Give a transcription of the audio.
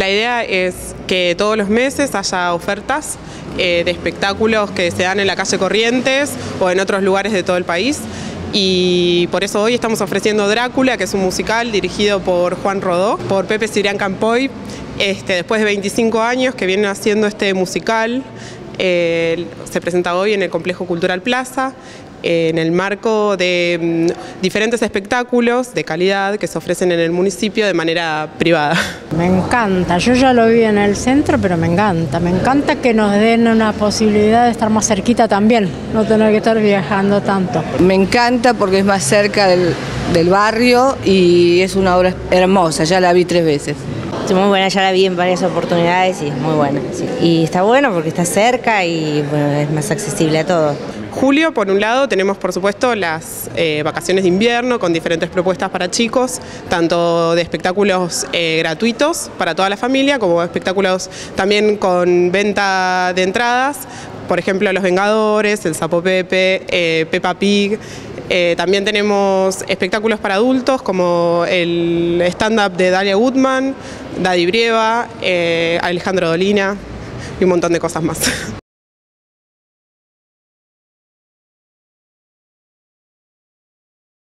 La idea es que todos los meses haya ofertas eh, de espectáculos que se dan en la calle Corrientes o en otros lugares de todo el país. Y por eso hoy estamos ofreciendo Drácula, que es un musical dirigido por Juan Rodó, por Pepe Sirian Campoy, este, después de 25 años que vienen haciendo este musical. Eh, se presenta hoy en el Complejo Cultural Plaza en el marco de mm, diferentes espectáculos de calidad que se ofrecen en el municipio de manera privada. Me encanta, yo ya lo vi en el centro, pero me encanta, me encanta que nos den una posibilidad de estar más cerquita también, no tener que estar viajando tanto. Me encanta porque es más cerca del, barrio y es una obra hermosa, ya la vi tres veces. Muy buena, ya la vi en varias oportunidades y es muy buena. Y está bueno porque está cerca y es más accesible a todos. Julio, por un lado, tenemos por supuesto las eh, vacaciones de invierno con diferentes propuestas para chicos, tanto de espectáculos eh, gratuitos para toda la familia, como espectáculos también con venta de entradas, por ejemplo Los Vengadores, El Sapo Pepe, eh, Peppa Pig. También tenemos espectáculos para adultos como el stand-up de Dalia Goodman, Daddy Brieva, Alejandro Dolina y un montón de cosas más.